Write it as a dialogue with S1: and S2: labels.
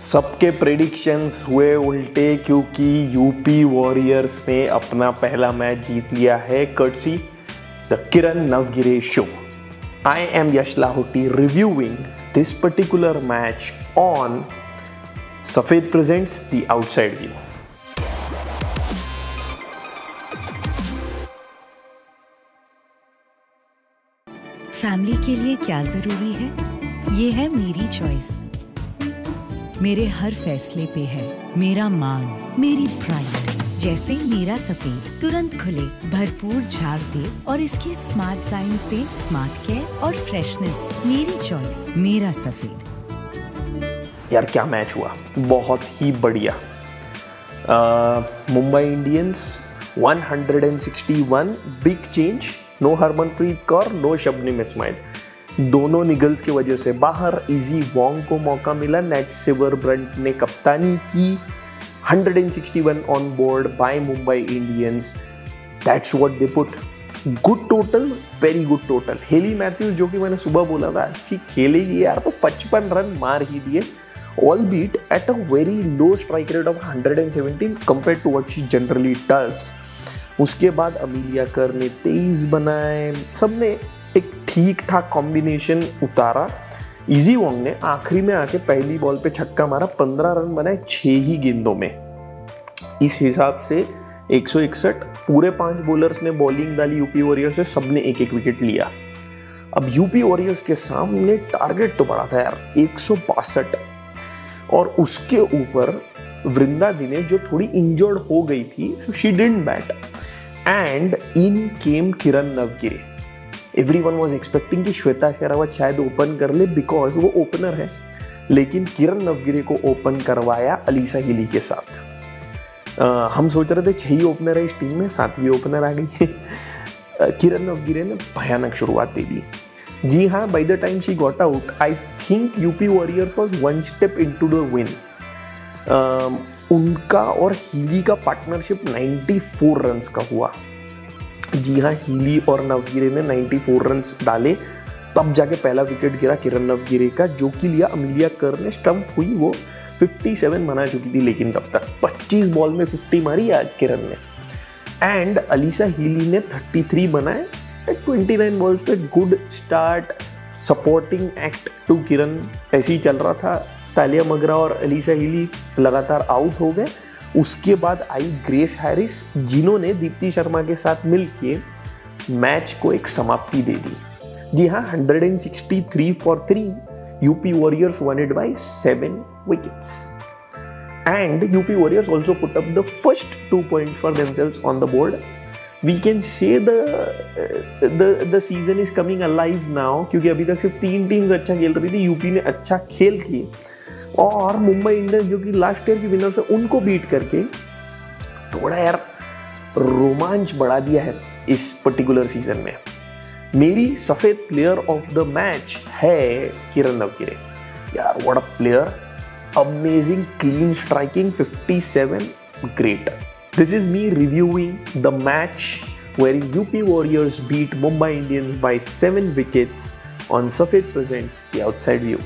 S1: सबके प्रेडिक्शंस हुए उल्टे क्योंकि यूपी वॉरियर्स ने अपना पहला मैच जीत लिया है courtesy the Kiran Navgire show I am Yash Lahoti reviewing this particular match on Safed presents the outside view
S2: family के लिए क्या ज़रूरी है? ये है मेरी चॉइस मेरे हर फैसले पे है। मेरा मान, मेरी प्राइड जैसे मेरा सफ़ेद तुरंत खुले, भरपूर झाग दे और इसके स्मार्ट साइंस दे स्मार्ट केयर और फ्रेशनेस मेरी चॉइस मेरा सफ़ेद।
S1: यार, क्या मैच हुआ? बहुत ही बढ़िया। Mumbai Indians 161 big change no Harmanpreet Kaur no Shabnim Ismail दोनों निगल्स की वजह से बाहर इजी वॉन्ग को मौका मिला। नेट सिवर ब्रंट ने कप्तानी की। 161 on board by Mumbai Indians that's what they put good total very good total Hayley Matthews जो कि मैंने सुबह बोला था, अच्छी खेलेगी यार तो 55 रन मार ही दिए। Albeit at a very low strike rate of 117 compare to what she generally does उसके बाद अमीलिया कर ने तेईस बनाए। सबने एक ठीक ठाक कॉम्बिनेशन उतारा। इजी वोंग ने आखिरी में आके पहली बॉल पे छक्का मारा। पंद्रह रन बनाए छह ही गेंदों में। इस हिसाब से 161 पूरे पाँच बॉलर्स ने बॉलिंग डाली यूपी वॉरियर्स से, सबने एक एक विकेट लिया। अब यूपी वॉरियर्स के सामने टारगेट तो बड़ा था यार, एक और उसके ऊपर वृंदा दिने जो थोड़ी इंजर्ड हो गई थी so she didn't bat and in came Kiran Navgire every one was expecting कि श्वेता शेरावत शायद ओपन कर ले बिकॉज़ वो ओपनर है। लेकिन किरण नवगिरे को ओपन करवाया अलीसा हिली के साथ। आ, हम सोच रहे थे छह ही ओपनर है इस टीम में सातवीं ओपनर आ गई किरण नवगिरे ने भयानक शुरुआत दे दी। जी हाँ by the time she got out I think UP Warriors was one step in to the win उनका और हीली का पार्टनरशिप 94 रन्स का हुआ। जी हाँ हीली और नवगिरे ने 94 रन डाले। तब जाके पहला विकेट गिरा किरण नवगिरे का, जो कि लिया अमीलिया कर ने। स्टंप हुई वो 57 बना चुकी थी, लेकिन तब तक 25 बॉल में 50 मारी आज किरण ने। एंड अलीसा हीली ने 33 बनाए। 29 बॉल्स पे good start supporting act to Kiran. ऐसे ही चल रहा था। तालिया मगरा और अलीसा हीली लगातार आउट हो गए। उसके बाद आई ग्रेस हैरिस, जिन्होंने दीप्ति शर्मा के साथ मिलकर मैच को एक समाप्ति दे दी। जी हाँ 163 for three UP Warriors won it by seven wickets and UP Warriors also put up the first two point for themselves on the board we can say the is coming a live now क्योंकि अभी तक सिर्फ़ तीन teams अच्छा खेल रही थी। UP ने अच्छा खेल किया और मुंबई इंडियंस जो कि लास्ट ईयर की विनर्स है उनको बीट करके थोड़ा यार रोमांच बढ़ा दिया है इस पर्टिकुलर सीज़न में। मेरी सफ़ेद प्लेयर ऑफ़ द मैच है किरण नवगिरे। यार what a player amazing clean striking 57 great this is me reviewing the match where UP Warriors beat Mumbai Indians by 7 wickets on Safed Presents, The Outside View.